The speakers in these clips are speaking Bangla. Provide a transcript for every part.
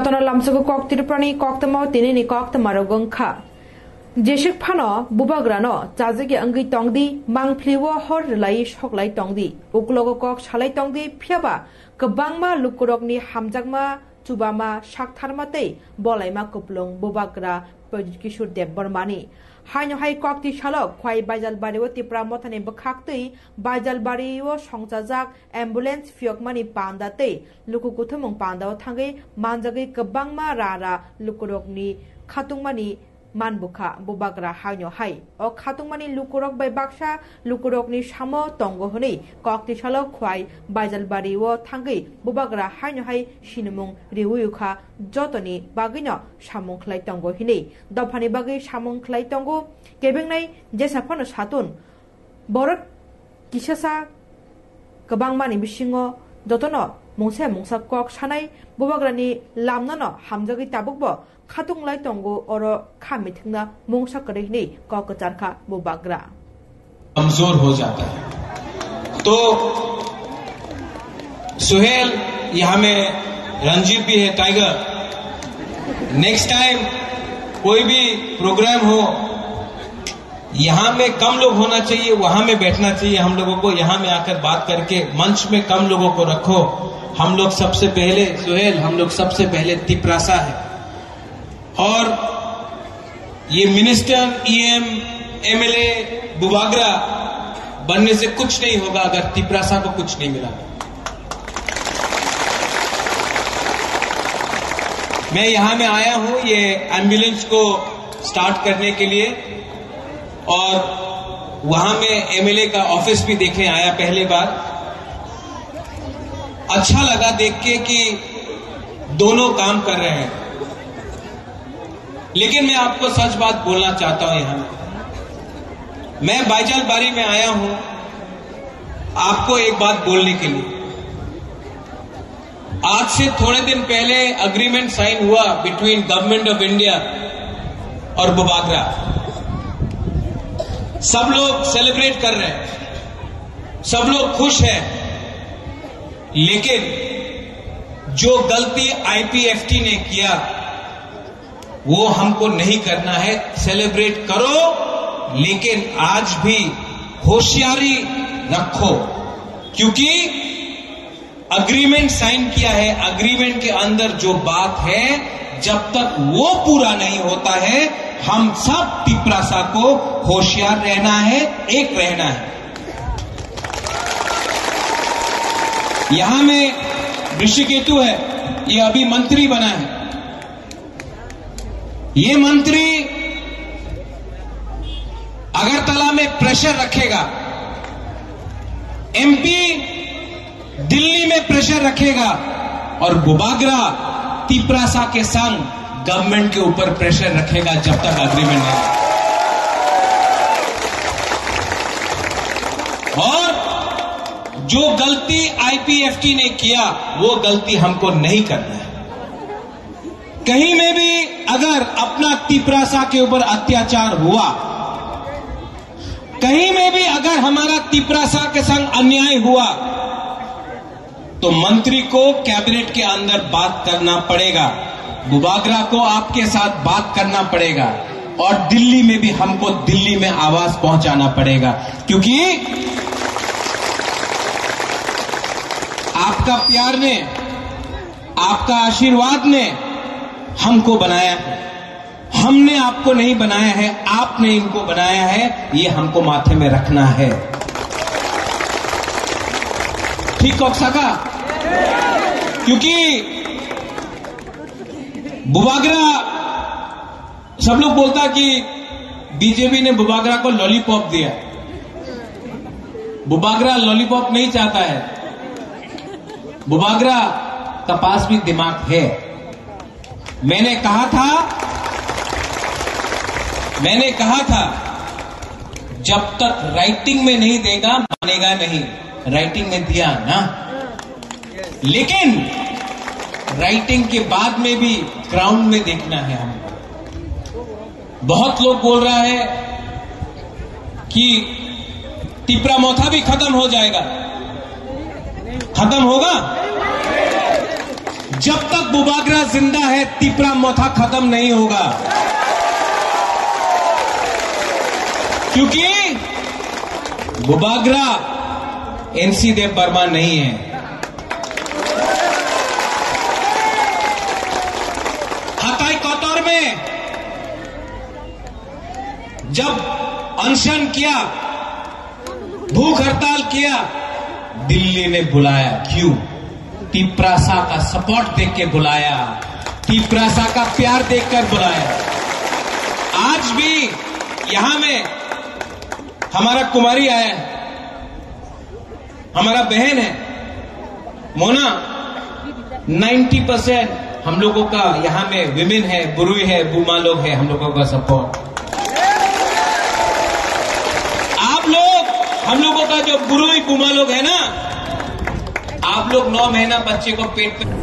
너떠나 람서고 꺽티르프라니 꺽트마오 티니니 꺽트마로 건카 제식 파노 부바그라노 자즈기 앙기 똥디 망플리워 허르라이 석라이 똥디 우클로고 꺽 살라이 똥디 피아바 그방마 루꾸럭니 함작마 চুবামা শাক থারমাতেই বলাইমা কুপলং বোবাকরা কিশোর দেববর্মানি 하이노하이꽉디 샬럽 콰이 바잘바리오 티프라모타니 바카크티 바잘바리오 성자작 앰뷸런스 피역마니 판다테 루쿠쿠트몽 판다오 탕게 만자게 급방마 라라 루쿠록니 카퉁마니 মানবুখা, বুবাগরা হাইন high. O খাতুমানি লুকুরক by Baksa লুকুরকনি some তঙ্গ হনেই। ককতিশাল Khowai Baijalbari O থাঙ্গি বুবাগরা হাইন high সিনমুং রিউখা যতনি বাগিন সামং খ্লাই তঙ্গ হিনে দফানি বাগি সামং খ্লাই তঙ্গ কেবেংনাই জেসাফন সাতুন। বরক কিসাসা গোবাংমানি বিশিঙ্গ যতন मंसे मंसा कक सानाय बुबाग्रानि लामनानो हामजागै ताबुकबो खातुंलाय तंगो और खामिथिंगना मोंसा करेहनी ककचारखा बुबाग्रा कमज़ोर हो जाता है तो सुहेल यहाँ में रंजीत भी है टाइगर नेक्स्ट टाइम कोई भी प्रोग्राम हो यहाँ में कम लोग होना चाहिए वहाँ में बैठना चाहिए हम लोगों को यहाँ में आकर बात करके मंच में कम लोगों को रखो हम लोग सबसे पहले सुहेल, हम लोग सबसे पहले तिपरासा है। और ये मिनिस्टर ईएम एमएलए बुबागरा बनने से कुछ नहीं होगा अगर तिपरासा को कुछ नहीं मिला। मैं यहाँ में आया हूँ, ये एंबुलेंस को स्टार्ट करने के लिए। और वहाँ में एमएलए का ऑफ़िस भी देखने आया पहले बार। अच्छा लगा देख के कि दोनों काम कर रहे हैं। लेकिन मैं आपको सच बात बोलना चाहता हूँ यहाँ। मैं बाईजाल बारी में आया हूँ आपको एक बात बोलने के लिए। आज से थोड़े दिन पहले अग्रीमेंट साइन हुआ बिटवीन गवर्नमेंट ऑफ़ इंडिया और बुबागरा सब लोग सेलिब्रेट कर रहे हैं। सब लोग खुश हैं। लेकिन जो गलती आईपीएफटी ने किया, वो हमको नहीं करना है। सेलिब्रेट करो, लेकिन आज भी होशियारी रखो, क्योंकि अग्रीमेंट साइन किया है। अग्रीमेंट के अंदर जो बात है, जब तक वो पूरा नहीं होता है, हम सब पिपरासा को होशियार रहना है, एक रहना है। यहाँ में ऋषिकेतु है, ये अभी मंत्री बना है। ये मंत्री अगरतला में प्रेशर रखेगा, एमपी दिल्ली में प्रेशर रखेगा, और बुबागरा तिपरासा के संग गवर्नमेंट के ऊपर प्रेशर रखेगा जब तक अग्रीमेंट नहीं और जो गलती आईपीएफटी ने किया, वो गलती हमको नहीं करना है। कहीं में भी अगर अपना तिपरासा के ऊपर अत्याचार हुआ, कहीं में भी अगर हमारा तिपरासा के संग अन्याय हुआ तो मंत्री को कैबिनेट के अंदर बात करना पड़ेगा, बुबागरा को आपके साथ बात करना पड़ेगा, और दिल्ली में भी हमको दिल्ली में आवाज़ पहुंचाना पड़ेगा, क्योंकि आपका प्यार ने, आपका आशीर्वाद ने हमको बनाया है। हमने आपको नहीं बनाया है, आपने इनको बनाया है, ये हमको माथे में रखना है। ठीक कौक्सा का क्योंकि बुबागरा, सब लोग बोलता कि बीजेपी ने बुबागरा को लॉलीपॉप दिया। बुबागरा लॉलीपॉप नहीं चाहता है। बुबागरा का पास भी दिमाग है। मैंने कहा था, मैंने कहा था, जब तक राइटिंग में नहीं देगा, मानेगा नहीं। राइटिंग में दिया ना। लेकिन राइटिंग के बाद में भी ग्राउंड में देखना है हम बहुत लोग बोल रहा है कि टिपरा मोथा भी खत्म हो जाएगा। खत्म होगा? जब तक बुबागरा ज़िंदा है, तिपरा मोथा खत्म नहीं होगा। क्योंकि बुबागरा एनसी देव वर्मा नहीं है। हताई कौतौर में जब अनशन किया, भूख हड़ताल किया दिल्ली ने बुलाया। क्यों? टिप्रासा का सपोर्ट देख के बुलाया। टिप्रासा का प्यार देखकर बुलाया। आज भी यहाँ में हमारा कुमारी आया हमारा बहन है। मोना 90 परसेंट हम लोगों का यहाँ में विमेन है, बुरुई है, बुमा लोग है, हम लोगों का सपोर्ट का जो बुरुई बुमा लोग है ना आप लोग नौ महीना बच्चे को पेट पे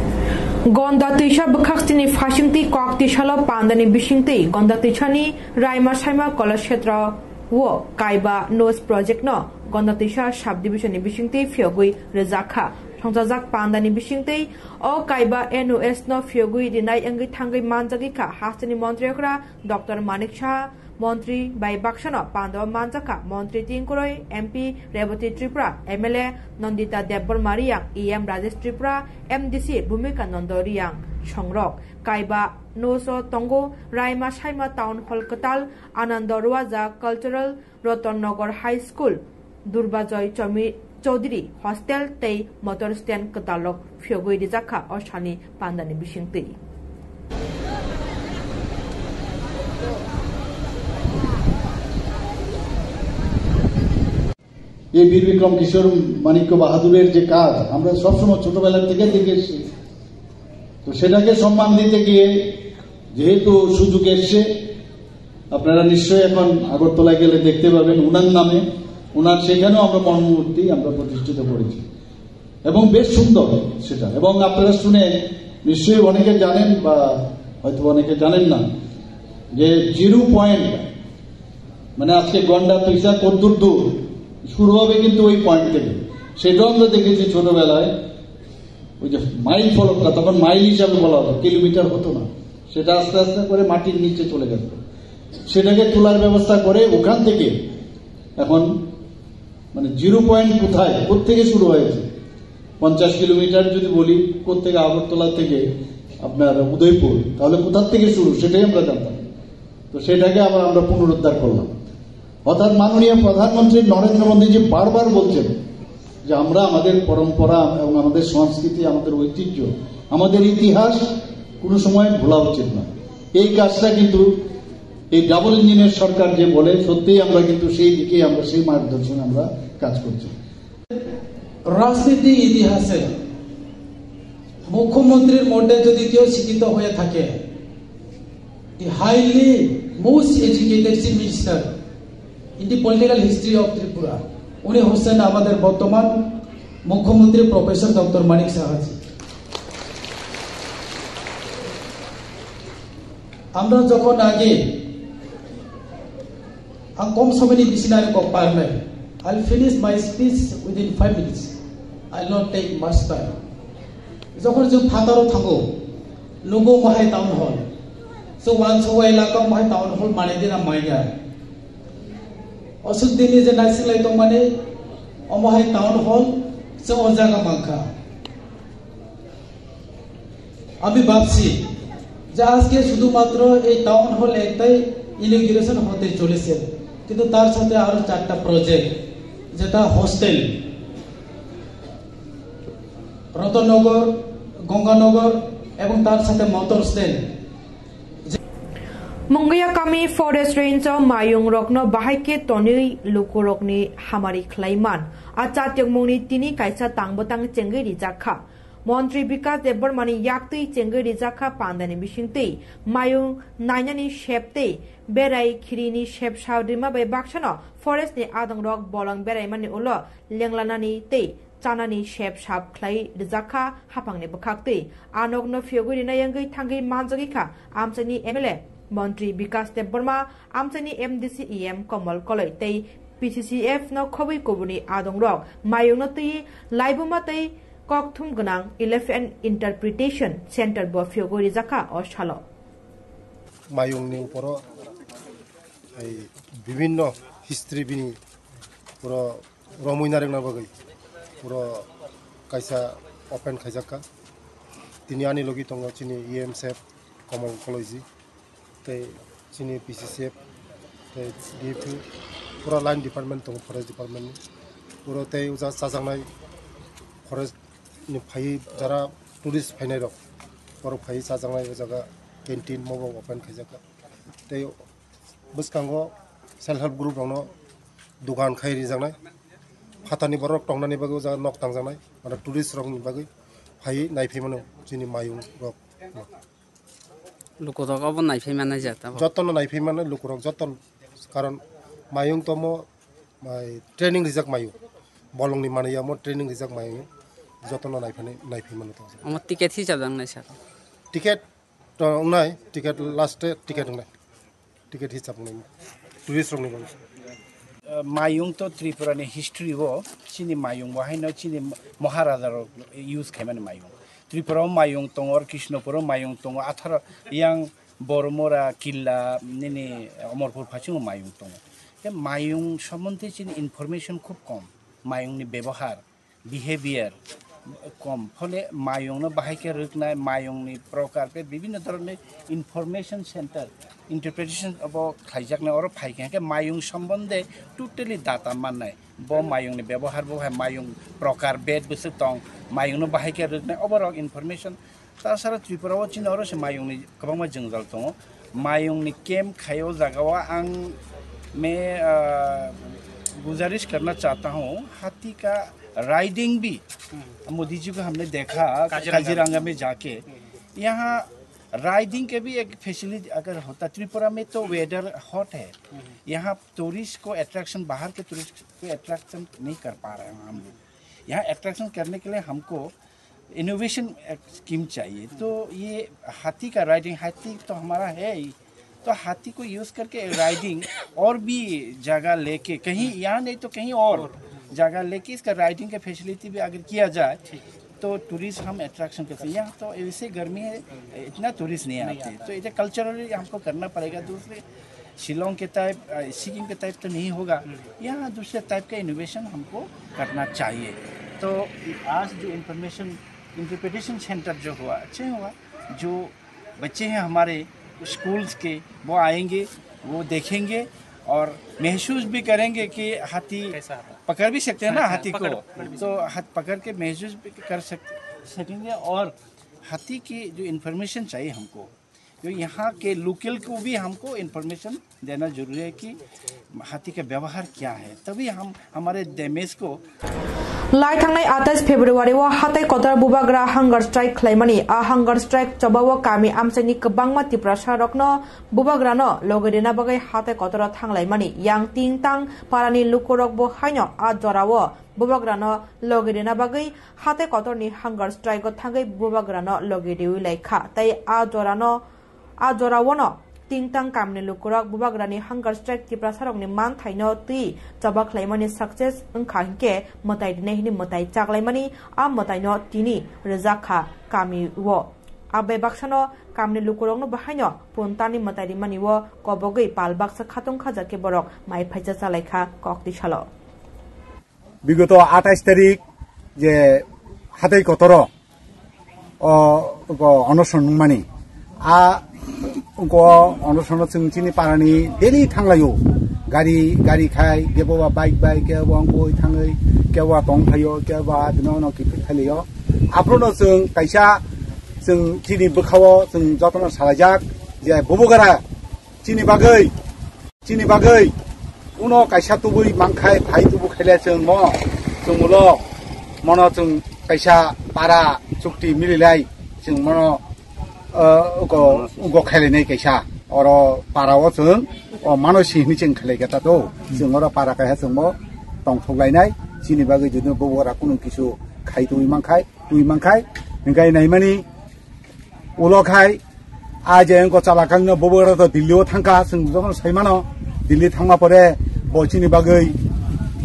Gonda tuisha bkhakstini phashingti kok tishalo pandani bishingti gonda tuishani raima saima college kshetra wo kaiba nose project no gonda tuisha sub division ni bishingti phiogui rejakha সংজাজাক পান্দানি বিশিংতেই অ কাইবা এনওএস ন ফিয়গুই দিনাই এঙ্গি থাঙ্গি মানজাগি খা হাস্তিনি মন্ত্রীকরা ডক্টর মানিক শাহ মন্ত্রী বাই বাক্সন পান্ডব মানজাকা মন্ত্রী তিংকুরই MP Rebati Tripura MLA Nandita Debbarma Reang EM Rajesh Tripura MDC Bhumika Nanda Reang সংরক কাইবা নোস তঙ্গো Raima Saima town hall কতাল Ananda Roaja cultural Ratannagar high school Durbajoy চমি Chowdhury hostel তৈ মটর স্ট্যান্ড কতালক ফিয়গুই রিজাখা অশানি পান্দানি বিশিংতি এই বীর বিক্রম কিশোর মানিক্য বাহাদুরের যে কাজ, আমরা সবসময় ছোটবেলা থেকে দেখে এসেছি তো সেটাকে সম্মান দিতে গিয়ে যেহেতু সুযোগ এসছে, আপনারা নিশ্চয়ই এখন আগরতলায় গেলে দেখতে পাবেন উনার নামে। উনার সেখানেও আমরা মর্মমূর্তি আমরা প্রতিষ্ঠিত করেছি। এবং বেশ সুন্দর সেটা। এবং আপনারা শুনে নিশ্চয়ই অনেকে জানেন বা হয়তো অনেকে জানেন না যে জিরো পয়েন্ট মানে আজকে গন্ডা পয়সা কদ্দুর দূর। শুরু হবে কিন্তু ওই পয়েন্ট থেকে। সেটাও আমরা দেখেছি ছোটবেলায়। ওই যে মাইল ফলকটা তখন মাইল হিসাবে বলা হতো কিলোমিটার হতো না। সেটা আস্তে আস্তে করে মাটির নিচে চলে গেল। সেটাকে তোলার ব্যবস্থা করে ওখান থেকে এখন মানে জিরো পয়েন্ট কোথায় থেকে শুরু হয়েছে? পঞ্চাশ কিলোমিটার যদি বলি কোথেকে আগরতলা থেকে আপনার উদয়পুর, তাহলে কোথার থেকে শুরু? সেটাই আমরা জানতাম। তো সেটাকে আবার আমরা পুনরুদ্ধার করলাম। অর্থাৎ মাননীয় প্রধানমন্ত্রী নরেন্দ্র মোদীজি বারবার বলছেন যে আমরা আমাদের পরম্পরা এবং আমাদের সংস্কৃতি, আমাদের ঐতিহ্য, আমাদের ইতিহাস কোনো সময় ভোলা উচিত নয়। এই কাজটা কিন্তু এই ডাবল ইঞ্জিনের সরকার যে বলে, সত্যিই আমরা কিন্তু সেই দিকে আমরা, সেই মার্গদর্শনে আমরা কাজ করছি। রাজনীতি ইতিহাসে মুখ্যমন্ত্রীর মধ্যে যদি কেউ শিক্ষিত হয়ে থাকে highly most educated minister in the political history of Tripura. উনি হচ্ছেন আমাদের বর্তমান মুখ্যমন্ত্রী প্রফেসর ডক্টর মানিক সাহাজি আমরা যখন আগে and না আমি many missionary নাই। I finish my speech within five minutes. I not take much time যখন যে ফাতারও থাকো, লোগো মহাই টাউন হল সো ওয়ান সবাই এলাকা মহাই টাউন হল মানে দিন মাইনার असुक दिनि जे नाइसिंलाय दं माने अमाहाय टाउन हल সে অজাগা মাংখা আমি ভাবছি যে আজকে শুধুমাত্র এই টাউন হল একটাই ইনগ্রেশন হতে চলেছে কিন্তু তার সাথে আরো চারটা প্রজেক্ট যেটা হোস্টেল রতনগর গঙ্গানগর এবং তার সাথে motor stand Mungaya kami forest range o mayung rokno bahai toni luku rokni hamari klaiman achatyok mungni tini kaisa tangbotang chengi rijakha মন্ত্রী বিকাশ দেববর্মানি ইয়াকতই চেঙ্গৈ রিজাখা পান্দানি বিশিংতই মায়ুং নাইনানি শেপতই বেরাই খিরিনি শেপ সাউদিমা bai বাক্সানো forest ni adang rok bolong berai mani ulo lenglanani tei চানানি সাপ খ্লাই রিজাখা হাপাংনি বখাকতই আনগনো ফিয়গুই রিনায়ঙ্গৈ থাঙ্গৈ মানজগিখা আমচানি এমএলএ মন্ত্রী বিকাশ দেববর্মা আমচানি এমডিসি ইএম কমল কলই তei PCCF no খবই কবুনি আদং রক মায়ুং tei লাইবুমা tei kokthum gnang elephant interpretation center bo fiogori jaka o shalo মায়ংনি উপর এই বিভিন্ন হিস্ট্রি বিনি পুরো রমইনা রেংনা বাগৈ পুরো কাইসা ওপেন খাইজাকা তিনি আনি লগি দङ চিনি ই এম সেফ কমন কলেজি tay ci ne pi ci sep tay di fi pro land department to pro department ni pro tay u sa sa na pro ni phai jara tourist phai nai ro pro phai sa sa jaga canteen mo open khai jaga tay bus kang go self help group rong no dukan khai ri jang nai khatani borok tong nani bagu jaga nok tang jang nai mana tourist rong ni bagu phai nai phai mano chini mayung rok লোকক অব নাইফাই মানে যতন নাইফাই মানে লোকক যতন। কারণ মায়ং তো মাই ট্রেনিং রিজাক মায়ু। বলংনি মানে মো ট্রেনিং রিজাক মায়ু। যতন নাইফাই নাইফাই মানে তো আমার টিকেট হিসাব নাই স্যার টিকেট নাই টিকেট লাস্টে টিকেট নাই। টিকেট হিসাব নাই। টুরিস্ট রং মায়ং তো ত্রিপুরানি হিস্ট্রি ও চিনি মায়ং বহাই চিনি মহারাজার ইউজ খাই মানে মায়ং। ত্রিপুরাও মায়ং দङ কৃষ্ণপুরও মায়ং দङ আঠার ইয়ং বড়মরা কিল্লা নিনি অমরপুর ফাঁচিও মায়ং দङ মায়ং সম্বন্ধে যে ইনফরমেশন খুব কম মায়ংনি ব্যবহার বিহেভিয়ার কম। ফলে মায়ংনো বাহাইকে রুক নাই মায়ংনি প্রকার বিভিন্ন ধরনের ইনফরমেশন সেন্টার ইন্টারপ্রিটেশন অব খাইজাক নাই ওর ফাইকে মায়ং সম্বন্ধে টোটালি দাতা মাননায় ব মায়ংনি ব্যবহার বহায় মায়ং প্রকার বেদ বসে তং। মায়ংনো বাহাইকে রুক নাই ওভারঅল ইনফরমেশন তাছাড়া ত্রিপুরাও চিন চীনাও সে মায়ংনি গোबांमा জঞ্জাল দো মায়ংনি কেম খায়ও জাগাও আং মে गुजारिश करना चाहता हूँ हाथी राइडिंग भी। मोदी जी को हमने देखा काजीरंगा। में जाके। यहाँ राइडिंग के भी एक फैसिलिटी अगर होता त्रिपुरा में तो वेदर हॉट है। यहाँ टूरिस्ट को अट्रैक्शन बाहर के टूरिस्ट को अट्रैक्शन नहीं कर पा रहे हैं हम लोग। यहाँ अट्रैक्शन करने के लिए हमको इनोवेशन स्कीम चाहिए। तो ये हाथी का राइडिंग हाथी तो हमारा है ही। तो हाथी को यूज़ करके राइडिंग और भी जगह लेके कहीं यहाँ नहीं तो कहीं और। जगह लेके इसका राइडिंग का फैसिलिटी भी अगर किया जाए तो टूरिस्ट हम अट्रैक्शन करते हैं। यहाँ तो ऐसे गर्मी है इतना टूरिस्ट नहीं आते। तो इधर कल्चरली हमको करना पड़ेगा। दूसरे शिलोंग के टाइप सिक्किम के टाइप तो नहीं होगा। यहाँ दूसरे टाइप का इनोवेशन हमको करना चाहिए। तो आज जो इंफॉर्मेशन इंटरप्रिटेशन सेंटर जो हुआ अच्छे हुआ। जो बच्चे हैं हमारे स्कूल्स के वो आएँगे वो देखेंगे और महसूस भी करेंगे कि हाथी पकड़ भी सकते हैं ना हाथी को। तो हाथ पकड़ के महसूस भी कर सक सकेंगे और हाथी की जो इन्फॉर्मेशन चाहिए हमको जो यहाँ के लोकल को भी हमको इन्फॉर्मेशन देना ज़रूरी है कि हाथी का व्यवहार क्या है। तभी हम, हमारे डैमेज को लाई थे अट्ठाईस फेब्रुआरी हाथ कदर बुबाग्रा हांगर स्ट्राइक खाई आ हांगर स्ट्राइक चबाव कामी आमसाई कबांग तीप्रा सारकनो बुबाग्रानो लगेना बगे हाथ कदर थी यां तीन तंग पारा लुकुरको हाइनो आ जराव बुबाग्रानो लगेना बगे हाथ कदर हांगर स्ट्राइक थे बुबाग्रानो लगे लेखा आ जरानो a jorano a jorao no tingtang kamni lukurok bubagrani hunger strike tipra sarokni man thaino tui chaba khlaimani success wngkha hingke motai dine hini motai chaklaimani a motai no tini rejakha kami wo abe baksano kamni lukurok no bahaino puntani motai rimani wo kobogoi pal baksa khatung khaja ke borok mai phaija chalaikha kokti salo বিগত আঠাইশ তারিখ যে হাতেই কতর অনশন মানি পারি ডেলি থাকলাই গাড়ি গাড়ি খাই কেবা বাইক বাই কেবই থাই কেবা টং থাইও কেবা দিনে আপ্রাইসা যিনি বোকাও যত্ন সালাই যাক যে ববগারা চিনি বাকই চিনি বাকই কোন কাইসা তুবই মানখায় ভাই তুবু খাইলে মন কাইসা পারা চুক্তি মিলিলাই মনে ugo khali nei kaisa oro para o chung o mano si ni chung khali kata to chung oro para ka chung mo tong thok lai nai sini ba gi jodun bo ra kun kisu khai tu mang khai tu mang khai ngai nai mani ulo khai আজ এঙ্ক চালাকাঙ্গ ববরা তো দিল্লিও থাকা সং যখন সেইমানো দিল্লি থাকা পরে বচিনি বাগৈ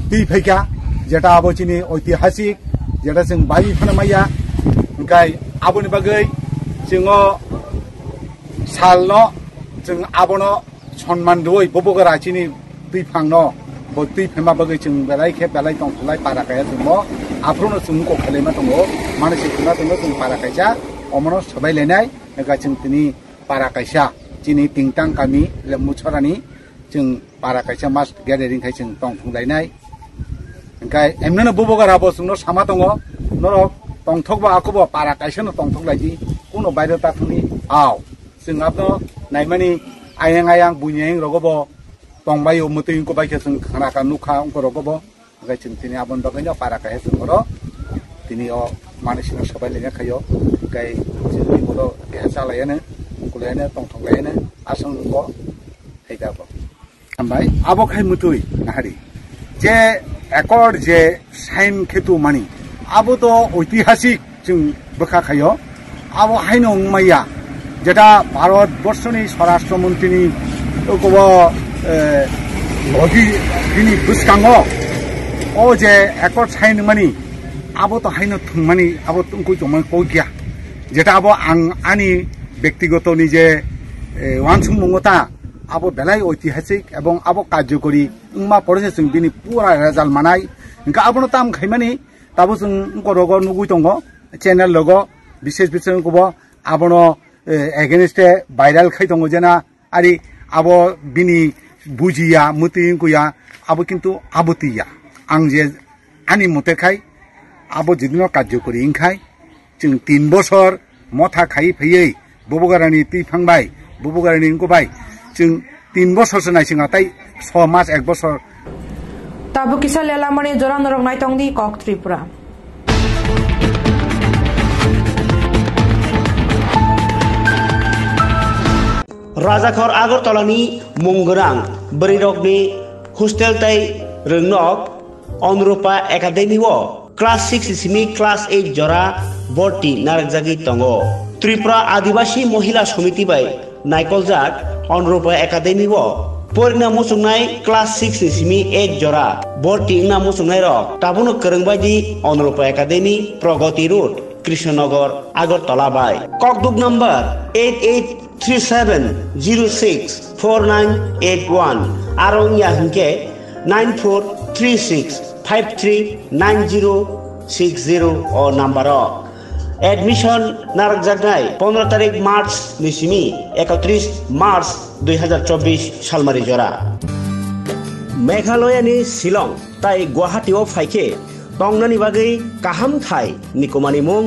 তি ফেকা যেটা আবচিনি ঐতিহাসিক যেটা সং বাজি ফানা মাইয়া গাই আবনি বাগৈ जोङो सालनो जों आबोनो सन्मान दय बबगरा चिनि दै फांनो bo दै फेमा बागै जों बेलाय खेब बेलाय दं थलाय पाराकाया जों आफ्रोनो जों को खेलेमा दङ मानसि खुना दङ जों पाराकायसा अमनो सबायलायनाय एगा जों तिनि पाराकायसा चिनि टिंटां गामि लेमुछरानि जों पाराकायसा मास गेदेरिं खाय जों दं फुंलायनाय ओमफ्राय एमनो बबगारा बो जोंनो सामा दङ नर तंथकबो आखौबो पाराकायसानो तंथक लायदि कुनो बायरो ताथुनि आव जों आपनो नायमानि आयें आयां बुnyeng rogobo tongbayo muting ko baikhe sing khana ka nukha ungko rogobo gai ching tini abon bagainya para ka hesung oro tini o manisina sabai lenya khayo gai chini boro hesa layane kulayane tongthong layane asang ko heidabo আমবাই আবো খাই মুতুই নাহারি যে একর যে সাইন খেতু মানি আবো তো ঐতিহাসিক जों बोखा আবহাইন উমাইয়া যেটা ভারতবর্ষ নেই স্বরাষ্ট্রমন্ত্রী কব ভগিনী ও যে একর সাইন মানি আবো তো হাইন থুমানি আবো তুমকু জমে কৌকিয়া যেটা আবো আং, আনি ব্যক্তিগত নিজে ওয়ানসুং মঙ্গতা, আবো বেলাই ঐতিহাসিক এবং আবো কার্যকরী, উমা পড়েছে যোং বিনি পুরা রেজাল মানায় ইনকা আবনো খাইমানি, তাবো যোং নুগুই দঙ্গ চ্যানেল লগ विशेष विषय कब आपण एगेन्स्टे भाइरल खाइतंगो जेना आरो अब बिनि बुजिया मुतिया अब किन्तु आबतिया आं जे आनि मते खाय अब जिदिन कार्य करि इंखाय जों तिन बसर मथा खायै फैयै बबगारानि थैफांबाय बबगारानि इंखबाय जों তিন বছর নাইসিঙা তাই ছ মাস এক বছর তাবু কিসা লেলামণি জোরান রং নাইতং দি কক ত্রিপুরা রাজাখর আগরতলানি মুংরাং বরিরগনি হোস্টেল তাই রংনক অনুরূপা একাডেমি ও ক্লাস সিক্স ইসিমি ক্লাস এইট জরা বর্তি নারকজাগি তঙ্গ। ত্রিপুরা আদিবাসী মহিলা সমিতি বাই নাইকলজাক অনুরূপা একাডেমি ও পরিণাম মুসংনাই ক্লাস সিক্স ইসিমি এক জরা বর্তি না মুসংনাই রক তাবুন করংবাইদি অনুরূপা একাডেমি, প্রগতি রুট কৃষ্ণনগর, আগরতলা বাই। ককবুক number eight eight three seven zero six four nine eight one আর ইয়া হিংকে nine four three six five three nine zero six zero ও নাম্বার এডমিশন নারক জাগনাই পনেরো তারিখ মার্চ নিসিমি একত্রিশ মার্চ দুই হাজার চব্বিশ সালমারি জরা মেঘালয়ানি শিলং, তাই গুৱাহাটীও ফাইকে টংনানি বাগৈ কাহাম ঠাই নিকমানি মুং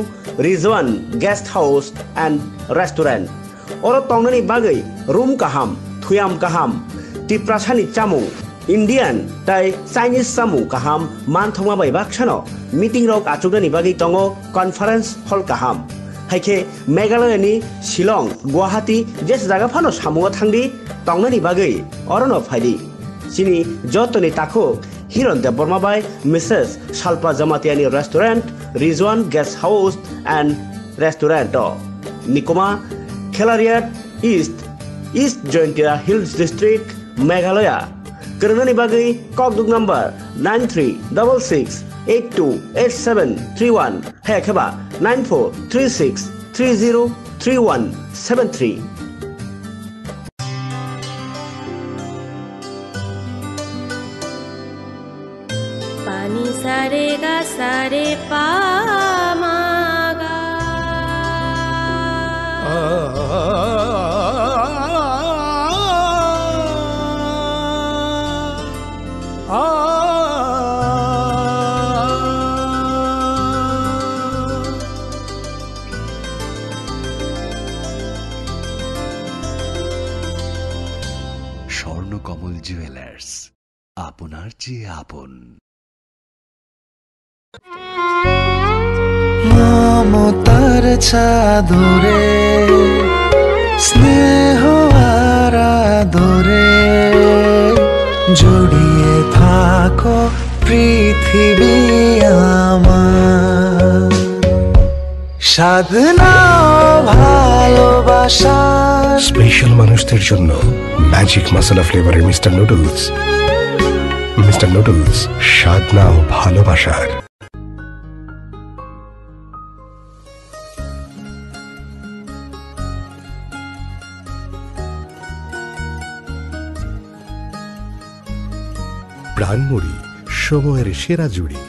Rizwan guest house and restaurant or টংনানি বাগৈ রুম কাহাম থুয়াম কাহাম টিপ্রাসানি চামুং ইন্ডিয়ান তাই চাইনিজ চামুং কাহাম মান থমা বাই বাক্সানো মিটিং রক আচুকনানি বাগৈ দङ কনফারেন্স হল কাহাম হাইকে মেঘালয়নি শিলং গুৱাহাটী যেস জায়গা ফানো সামুঙা থাংদি টংনানি বাগৈ অরণ ফাইদি চিনি যতনি তাকো Hiran Deborma by Mrs. Shalpa Jamatiani Restaurant, Rizwan Guest House and Restaurant. Nikoma Kelariat East, East Jointia Hills District, Meghalaya. Karunani Bagri, Kogduk number 9366828731, Hekeba 9436303173. রে গা সা রে পা মা গা জুয়েলার্স আপনার চেয়ে আপন চাদরে, স্নেহ আর আদরে জড়িয়ে থাকো পৃথিবী আমার। সাধনা ভালোবাসা। স্পেশাল মানুষদের জন্য ম্যাজিক মশলা ফ্লেভারের মিস্টার নুডলস মিস্টার নুডলস নাও ভালোবাসার প্রাণমুড়ি সময়ের সেরা জুড়ি।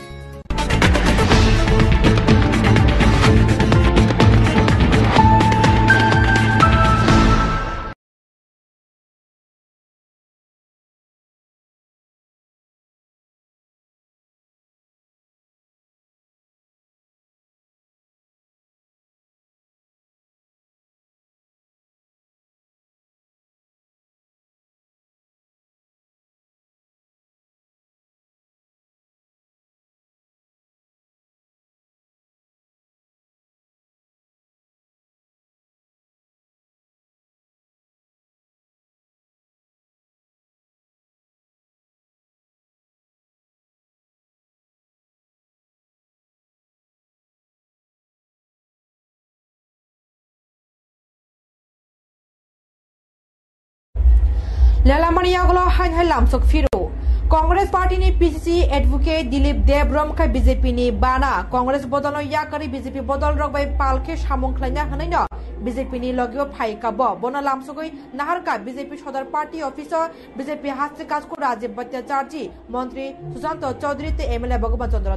Lamsok firu. Congress Party ni PCC advocate Dilip Debrom kai BJP ni bana Congress bodolo yakari BJP bodol rok bai palke samung khlaina hanai no BJP ni logio phai kabo bona lamsokoi nahar ka BJP সদর পার্টি অফিসার বিজেপি হাস্তে কাজ করে রাজীব ভট্টাচার্য মন্ত্রী সুশান্ত চৌধুরী তে এমএলএ ভগবান চন্দ্র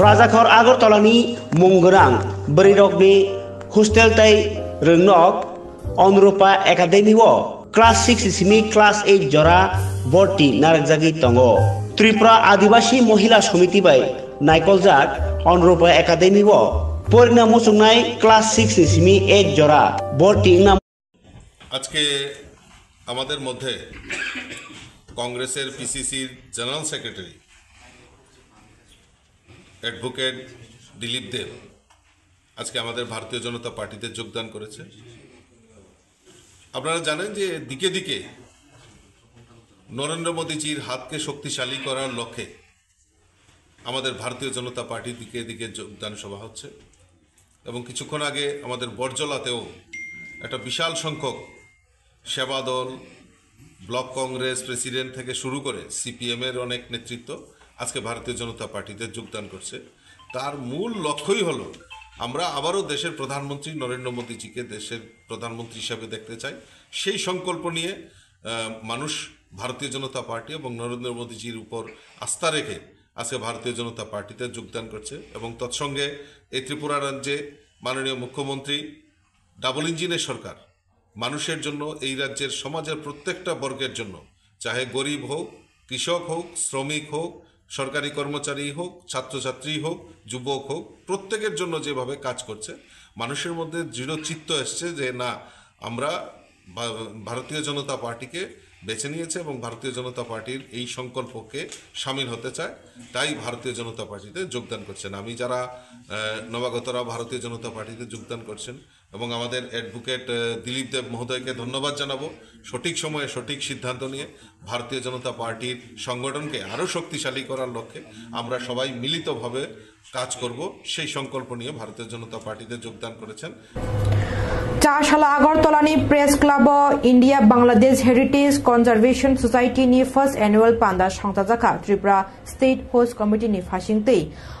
राजाखर आगरतलानि मुंगोरां बरिरकनि हस्टेल तै रोंनक अनुरूपा एकाडेमी ओ class six Simi class eight जरा भर्ती नारजागि तंगो त्रिपुरा आदिबासी महिला समिति बाय नायकलजाक अनुरूपा एकाडेमी ओ परिणाम मुसुंनाय क्लास सिक्स सिमी एट जरा भर्ती नाम আজকে আমাদের মধ্যে কংগ্রেসের পিসিসির general secretary advocate Dilip Deb আজকে আমাদের ভারতীয় জনতা পার্টিতে যোগদান করেছে। আপনারা জানেন যে দিকে দিকে নরেন্দ্র মোদীজির হাতকে শক্তিশালী করার লক্ষ্যে আমাদের ভারতীয় জনতা পার্টির দিকে দিকে যোগদান সভা হচ্ছে এবং কিছুক্ষণ আগে আমাদের বর্জলাতেও একটা বিশাল সংখ্যক সেবা দল ব্লক কংগ্রেস প্রেসিডেন্ট থেকে শুরু করে সিপিএমের অনেক নেতৃত্ব আজকে ভারতীয় জনতা পার্টিতে যোগদান করছে। তার মূল লক্ষ্যই হলো, আমরা আবারও দেশের প্রধানমন্ত্রী নরেন্দ্র মোদীজিকে দেশের প্রধানমন্ত্রী হিসাবে দেখতে চাই। সেই সংকল্প নিয়ে মানুষ ভারতীয় জনতা পার্টি এবং নরেন্দ্র মোদীজির উপর আস্থা রেখে আজকে ভারতীয় জনতা পার্টিতে যোগদান করছে এবং তৎসঙ্গে এই ত্রিপুরা রাজ্যে মাননীয় মুখ্যমন্ত্রী ডাবল ইঞ্জিনের সরকার, মানুষের জন্য এই রাজ্যের সমাজের প্রত্যেকটা বর্গের জন্য, চাহে গরিব হোক, কৃষক হোক, শ্রমিক হোক সরকারি কর্মচারী হোক, ছাত্রছাত্রী হোক, যুবক হোক, প্রত্যেকের জন্য যেভাবে কাজ করছে, মানুষের মধ্যে দৃঢ় চিত্ত এসছে যে না, আমরা ভারতীয় জনতা পার্টিকে বেছে নিয়েছে এবং ভারতীয় জনতা পার্টির এই সংকল্পকে সামিল হতে চায়। তাই ভারতীয় জনতা পার্টিতে যোগদান করছেন। আমি যারা নবাগতরা ভারতীয় জনতা পার্টিতে যোগদান করছেন এবং আমাদের অ্যাডভোকেট দিলীপ দেব মহোদয়কে ধন্যবাদ জানাব। সঠিক সময়ে সঠিক সিদ্ধান্ত নিয়ে ভারতীয় জনতা পার্টির সংগঠনকে আরও শক্তিশালী করার লক্ষ্যে আমরা সবাই মিলিতভাবে কাজ করব। সেই সংকল্প নিয়ে ভারতীয় জনতা পার্টিতে যোগদান করেছেন। चारशाला अगरतलानी press club India Bangladesh heritage conservation society नि फर्स्ट एनुअल पांदा संता जाखा त्रिपुरा स्टेट होस्ट कमिटी नि फासिंग तै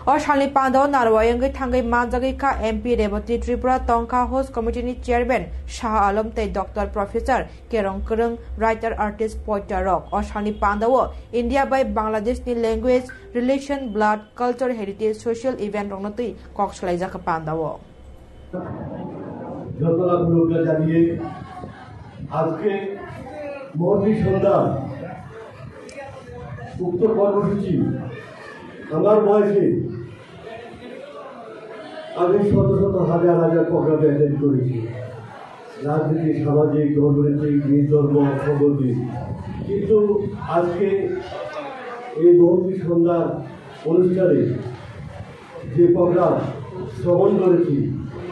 और शालनि पांदा नारवायंगे थांगे मा जागे का एमपी रेवती त्रिपुरा तंखा होस्ट कमिटी नि चेयरमैन शाह आलम तै डॉक्टर प्रोफेसर केरंग करंग राइटर आर्टिस्ट पोइटा रॉक और शालनि पांदा इंडिया बाय बांग्लादेश नि language relation blood culture heritage social event रंगनतै कक्सलाइजाखा पांदा জোরতলা জানিয়ে আজকে মর্নিং সন্ধ্যা, উক্ত কর্মসূচি আমার বয়সে আমি শত শত হাজার হাজার পকা অ্যাটেন্ড করেছি। রাজনীতি, সামাজিক অর্থনৈতিক নির্ধর্ম অসঙ্গতি কিন্তু আজকে এই মহন্তী সন্ধ্যার অনুষ্ঠানে যে পকা শ্রবণ করেছি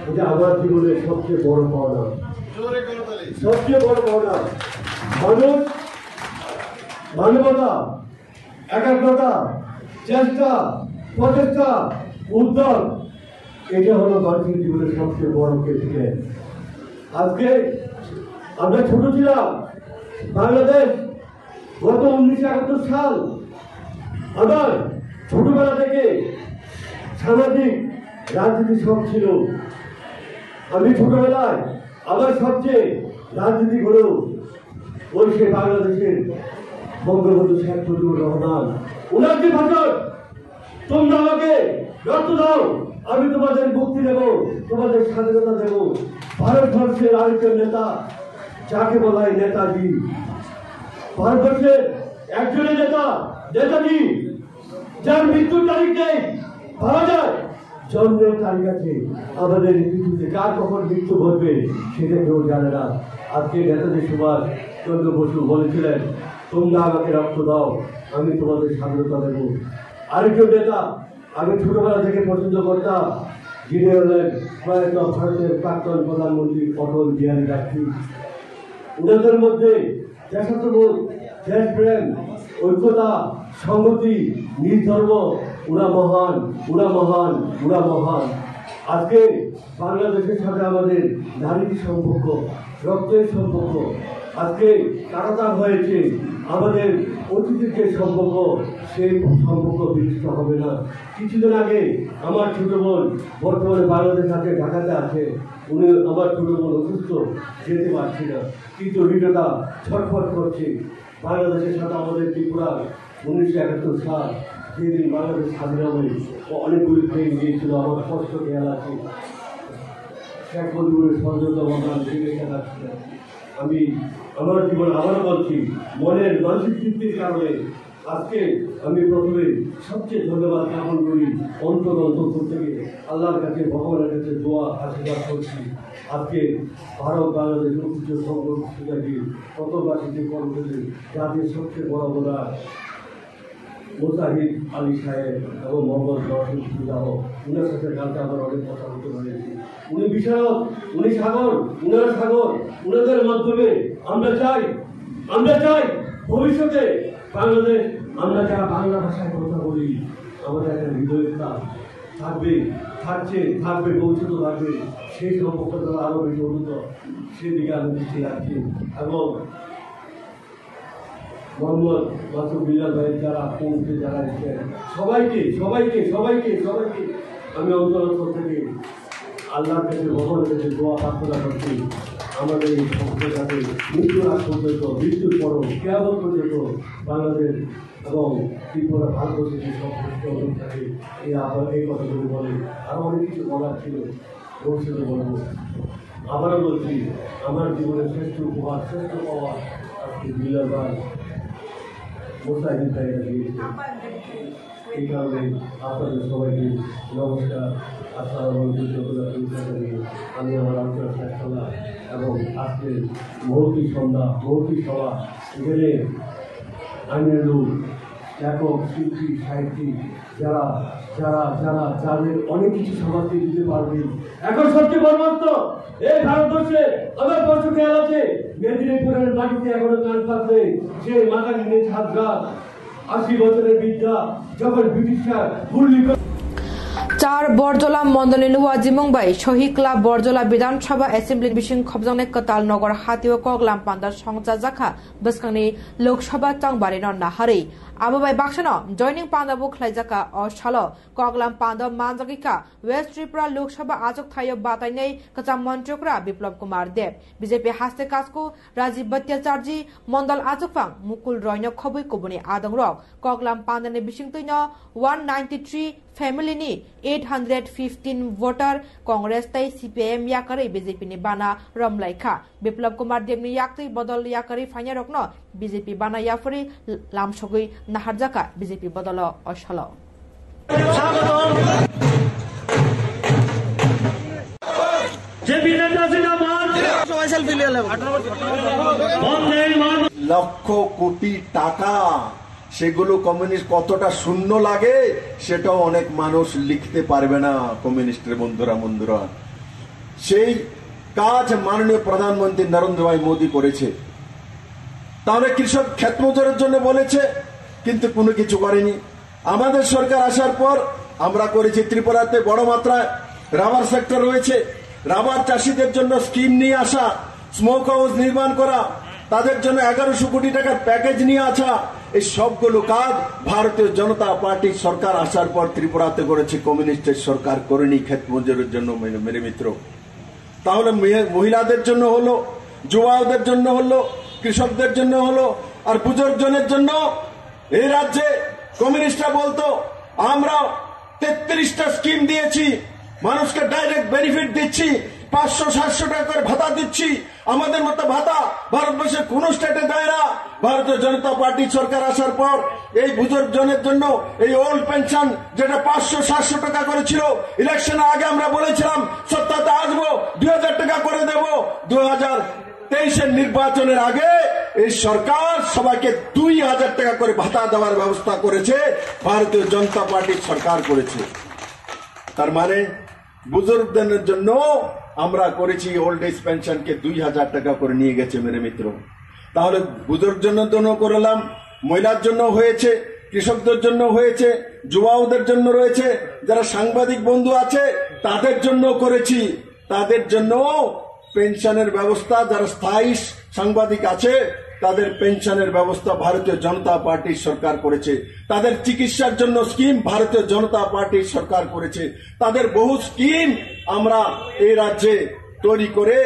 এটা আমার জীবনের সবচেয়ে বড় পাওনা। সবচেয়ে বড় পাওনা। মানুষ, মানবতা, একাগ্রতা, চেষ্টা, প্রচেষ্টা, উদ্যোগ, এটা হলো মানুষের জীবনের সবচেয়ে বড় ক্ষেত্রে আজকে আমরা ছোট ছিলাম। বাংলাদেশ গত উনিশশো একাত্তর সাল। আমার ছোটবেলা থেকে সামাজিক রাজনীতি সব ছিল। আমি ছোটবেলায় আমার সবচেয়ে রাজনীতি হলো ওই সে বাংলাদেশের বঙ্গবন্ধু শেখ মুজিবুর রহমান। ওনার যে ভাষণ, তোমরা আমাকে রক্ত দাও, আমি তোমাদের মুক্তি দেব, তোমাদের স্বাধীনতা দেব। ভারতবর্ষের আরেকজন নেতা, যাকে বলা হয় নেতাজি। ভারতবর্ষের একজনের নেতা, নেতাজি, যার মৃত্যুর তারিখ নেই, পাওয়া যায়। জন্মের তারিখ আছে আমাদের পৃথিবীতে কার কখন মৃত্যু ঘটবে সেটা কেউ জানে না। আজকে নেতাজি সুভাষ চন্দ্র বসু বলেছিলেন, তোমরা আমাকে রক্ত দাও, আমি তোমাদের স্বাধীনতা দেব। আরেকজন নেতা, আমি ছোটবেলা থেকে পছন্দ করতাম, যিনি হলেন প্রয়াত ভারতের প্রাক্তন প্রধানমন্ত্রী অটল বিহারী বাজপেয়ী। ওনাদের মধ্যে দেশাত্মবোধ দেশপ্রেম, ঐক্যতা সংগতি নিজ ধর্ম ওরা মহান ওরা মহান ওরা মহান। আজকে বাংলাদেশের সাথে আমাদের নারীর সম্পর্ক, রক্তের সম্পর্ক, আজকে তাড়াতাড় হয়েছে, আমাদের অতীতের যে সম্পর্ক, সেই সম্পর্ক বিকশিত হবে না। কিছুদিন আগে আমার ছোট বোন, বর্তমানে বাংলাদেশ আছে, ঢাকাতে আছে, উনি আমার ছোট বোন অসুস্থ, যেতে পারছি না। কিন্তু হৃদয়টা ছটফট করছে। বাংলাদেশের সাথে আমাদের ত্রিপুরা উনিশশো একাত্তর সাল যেদিন বাংলাদেশ স্বাধীন অনেকগুলি ট্রেন গিয়েছিল আমার স্পষ্ট খেয়াল আছে। শেখ মুজিবুরের ষড়যন্ত্র মন্ত্রণ ফিরে আমি আমার জীবন আবারও বলছি, মনের মানসিক তৃপ্তির কারণে আজকে আমি প্রথমে সবচেয়ে ধন্যবাদ জ্ঞাপন করি অন্তর অন্তর থেকে। আল্লাহর কাছে, ভগবানের কাছে দোয়া, আশীর্বাদ করছি। আজকে ভারত, বাংলাদেশ ঐতিহ্য সম্পর্ক সুযোগী কতবাসীতে কর্মসূচি জাতির সবচেয়ে বড় বোধা মোজাহিদ আলী সাহেব এবং মোহাম্মদ রশিদ সুজাহ উনার সাথে কালকে আমার অনেক কথা বলতে হয়েছে উনি বিশারদ উনি সাগর, উনার সাগর, উনাদের মাধ্যমে আমরা চাই আমরা চাই ভবিষ্যতে বাংলাদেশ, আমরা যারা বাংলা ভাষায় কথা বলি, আমাদের একটা হৃদয়তা থাকবে, থাকছে, থাকবে ভবিষ্যতে থাকবে। সেই সম্পর্কটা আরও বেশি উন্নত। সেদিকে আমি দৃষ্টি রাখছি। এবং মোহাম্মদ মাসুদ বিল্লাল ভাই যারা পৌঁছে যারা এসেছেন। সবাইকে সবাইকে সবাইকে সবাইকে। আমি অন্তরস্থ থেকে আল্লাহর কাছে ভগবানের কাছে দোয়া প্রার্থনা করছি। আমাদের এই সংস্থাটাকে মৃত্যুর আগ পর্যন্ত, মৃত্যুর পর কেয়াবত পর্যন্ত বাংলাদেশ এবং ত্রিপুরা, ভারতবর্ষের যে সব থাকে এই আবার এই কথাগুলো বলে। আরও অনেক কিছু বলার ছিল, ভবিষ্যতে বলব। আবারও বলছি, আমার জীবনের শ্রেষ্ঠ উপহার, শ্রেষ্ঠ পাওয়া আজকে বিল্লাল ভাই মোস্তাহিদ ভাইরা দিয়েছে এই কারণে আপনাদের সবাইকে নমস্কার আসসালামু আলাইকুম জানিয়ে আমি আমার আলোচনা শেষ করলাম এবং আজকের ভৌতিক সন্ধ্যা ভৌতিক সভা। এখানে আইনের লেখক শিল্পী সাহিত্যিক যারা যারা যারা, যাদের অনেক কিছু সমাজকে দিতে পারবে এখন সবচেয়ে বর্মাত্ম এই ভারতবর্ষে আমার বর্ষ খেয়াল আছে। মেদিনীপুরের মাটিতে এখনও কান পাচ্ছে সে মাথা নিয়ে গাছ আশি বছরের বিদ্যা যখন ব্রিটিশরা গুল্লি चार बर्जोला मन्दलिनुवा जिमुङबाई सहिक्ला बर्जोला विधानसभा एसेम्ब्ली बिसिङ खबजाने कताल नगर हातिव कगलाम पान्दा संजा जाखा बस्कांनि लोकसभा चांबारे न नाहारै आबोबाय बाक्सन जयनिं पान्दा बुखलाइ जाखा असल कगलाम पान्दा मानजगिका वेस्ट त्रिपुरा लोकसभा आजक थायो बाताइनै कचा मन्त्रकरा विप्लव कुमार देव बिजेपी हास्ते कास्को राजीव बत्याचार्जी मण्डल आजकफां मुकुल रयन खबैको बने आदङ रक कगलाम पान्दाने बिसिङ तैन 193 फॅमिलींनी eight hundred fifteen voter Congress तै सीपीएम याकरी बीजेपीनी बाना रमलाइखा बिप्लब कुमार देवनि याकरी बदल याकरी फाइना रखन बीजेपी बाना याफरी लामसगै नाहारजाका बीजेपी बदल असल লক্ষ কোটি টাকা সেগুলো কমিউনিস্ট কতটা শূন্য লাগে, সেটাও অনেক মানুষ লিখতে পারবে না, কমিউনিস্টের বন্ধুরা বন্ধুরা। সেই কাজ মাননীয় প্রধানমন্ত্রী নরেন্দ্র ভাই মোদী করেছে। তাহলে কৃষক ক্ষেত মজুরের জন্য বলেছে, কিন্তু কোনো কিছু করেনি। আমাদের সরকার আসার পর আমরা করেছি ত্রিপুরাতে বড় মাত্রায় রাবার সেক্টর রয়েছে। রাবার চাষিদের জন্য স্কিম নিয়ে আসা স্মোক হাউস নির্মাণ করা, তাদের জন্য এগারোশো কোটি টাকার প্যাকেজ নিয়ে আসা এই সবগুলো কাজ ভারতীয় জনতা পার্টির সরকার আসার পর ত্রিপুরাতে করেছে, কমিউনিস্টের সরকার করেনি, ক্ষেত মজুরের জন্য মেরে মিত্র। তাহলে মহিলাদের জন্য হলো, যুবাদের জন্য হলো, কৃষকদের জন্য হলো, আর বুজুর্গজনের জন্য এই রাজ্যে কমিউনিস্টরা বলতো, আমরা তেত্রিশটা স্কিম দিয়েছি, মানুষকে ডাইরেক্ট বেনিফিট দিচ্ছি পাঁচশো, সাতশো টাকা করে ভাতা দিচ্ছি। আমাদের মতো ভাতা ভারতবর্ষের কোন স্টেটে দেয় না। ভারতীয় জনতা পার্টি সরকার আসার পর এই বুজুর্গ জনের জন্য এই ওল্ড পেনশন যেটা পাঁচশো, সাতশো টাকা করে ছিল ইলেকশনের আগে আমরা বলেছিলাম, সত্তাতে আসব দুই হাজার টাকা করে দেব। দু তেইশের নির্বাচনের আগে এই সরকার সবাইকে দুই হাজার টাকা করে ভাতা দেওয়ার ব্যবস্থা করেছে, ভারতীয় জনতা পার্টির সরকার করেছে। তার মানে বুজুর্গদের জন্য আমরা করেছি ওল্ড এজ পেনশনকে দুই হাজার টাকা করে নিয়ে গেছে মেরে মিত্র। তাহলে বুজুর্গ জন্য করলাম, মহিলার জন্য হয়েছে, কৃষকদের জন্য হয়েছে, যুবাওদের জন্য রয়েছে, যারা সাংবাদিক বন্ধু আছে, তাদের জন্য করেছি। তাদের জন্য পেনশনের ব্যবস্থা, যারা স্থায়ী সাংবাদিক আছে তাদের পেনশনের ব্যবস্থা ভারতীয় জনতা পার্টির সরকার করেছে। তাদের চিকিৎসার জন্য স্কিম ভারতীয় জনতা পার্টির সরকার করেছে। তাদের বহু স্কিম আমরা এই রাজ্যে তৈরি করে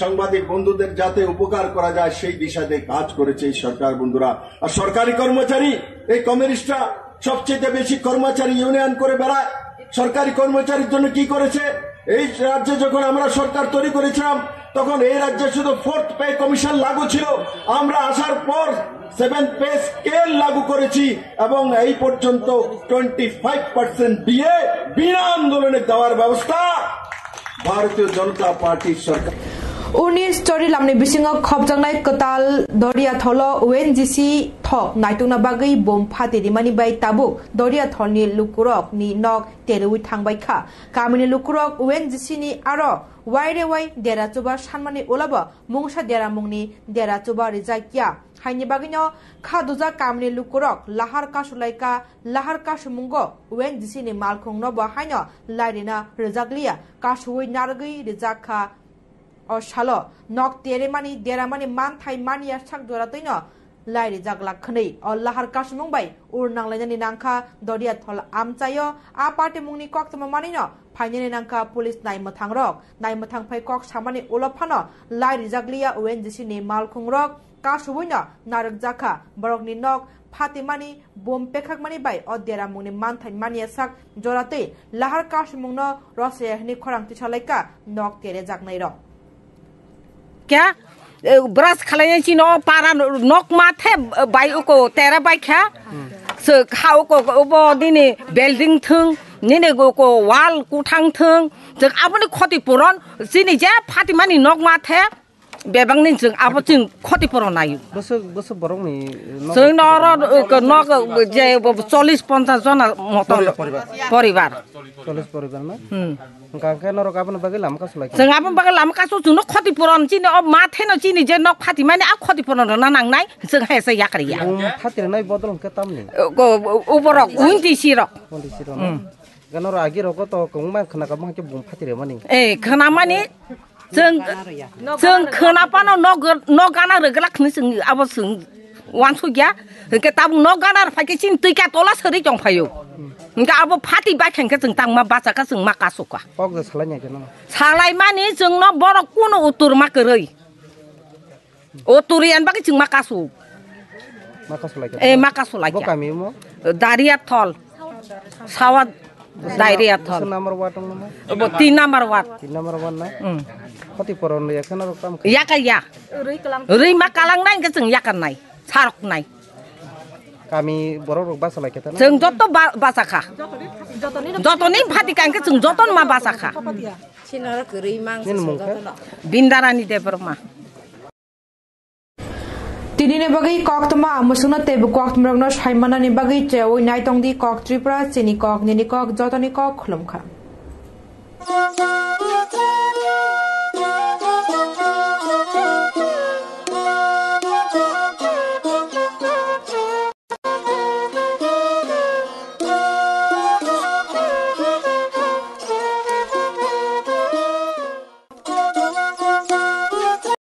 সাংবাদিক বন্ধুদের যাতে উপকার করা যায়, সেই দিশাতে কাজ করেছে এই সরকার বন্ধুরা। আর সরকারি কর্মচারী, এই কমিউনিস্টরা সবচেয়ে বেশি কর্মচারী ইউনিয়ন করে বেড়ায়। সরকারি কর্মচারীর জন্য কি করেছে? এই রাজ্যে যখন আমরা সরকার তৈরি করেছিলাম, তখন এই রাজ্যে শুধু ফোর্থ পে কমিশন লাগু ছিল। আমরা আসার পর সেভেন পে স্কেল লাগু করেছি এবং এই পর্যন্ত টোয়েন্টি ফাইভ পার্সেন্ট দিয়ে বিনা আন্দোলনে দেওয়ার ব্যবস্থা ভারতীয় জনতা পার্টির সরকার Uni story lamni bisingo khopjangnai katal doria tholo ONGC thok naitungna bagai bom phati rimani bai tabuk doria tholni lukurok ni nok terui thangbai kha kamini lukurok ONGC ni aro waire wai dera chuba sanmani ulaba mungsa dera mungni dera chuba rijaikia haini bagino khaduja kamni lukurok lahar kasulaika lahar kasumungo ONGC ni malkhung no ba haino lairina rijaklia kasui nargui rijakha o shalo nok tere mani dera mani man thai mani ya sak dora toino lairi jagla khnei o lahar kasmung bai ur nanglani nangkha doria thol amchayo a party mungni kok tama mani no finally নাংকা police নাই মথাং রক নাই মথাং ফাই কক সামানি উলফানো লাই রিজাগলিয়া ওএনজিসি নি মালখুং রক কা সুবুইনো নারক জাখা বরক নি নক ফাতিমানি বম পেখাক মানি বাই অদেরা মুনি মানথাই মানিয়া সাক জরাতে লাহার কাশ মুংনো রসে হনি খরাংতি ছলাইকা নক তেরে জাগনাই রক क्या? ब्रश खालाय चिनो पारा नक माथे बाइक तेरा बाइक है सो खाओ को उबो दिने बिल्डिंग थं निने को वाल कुथां थं जों आबनि क्षतिपूरण जिनि जे फातिमानि नक माथे बेबांनि जों आबो जों क्षतिपूरण नायो बोसोर बोसोर बरंनि जों नर नक जे 40 50 जना मत परिवार। 40 परिवार। ना गांखे नर गाबन बागे लाम कासु लाइ जों आबन बागे लाम कासु जों क्षतिपूरण चिनि अब माथे न चिनि जे नक फातिमानि आ क्षतिपूरण ना नांनाय जों हेसे याकरिया फातिरनाय बदल के तामनि उबरक उन्ति सिरक उन्ति सिरक गानर आगे रक तो कंमा खना का माके बुम फातिरे मानि ए खना मानि जों जों खोनापानो न गाना रोगलाखनो जों अब जों वानस गया के ताबु न गाना फाइके चिन तैका तला सरि जंफायो nggak apa pati baca oh, ke tentang ma baca ke seng maka suka. Oke salahnya kenapa? Salai mani seng no borok kuno utur makerei. Uturian pakai seng maka su. Maka. Eh maka lagi. Bukan mimo. Dari atol. tol. Sawat dari tol. Nomor wat nomor. Bo tin nomor wat. Tin nomor wat na. Hmm. Kati poron ya kenapa kamu? Ya kaya. Rui kalang. Rui makalang naik ke seng ya kan naik. Sarok naik. আমি বড় রোগ বাসা লাগে जों जत' बा- बासा खा जत'नि भाति कांके जों जतन मा बासा खा চিনার গরিব মাংস बिन्दारानी देबर मा tinine bagi kok tama amusuna tebu kok mrogno shaimana ni bagi chewi nai tong di kok tripura chini kok nini kok jotoni kok khulum kha Thank you.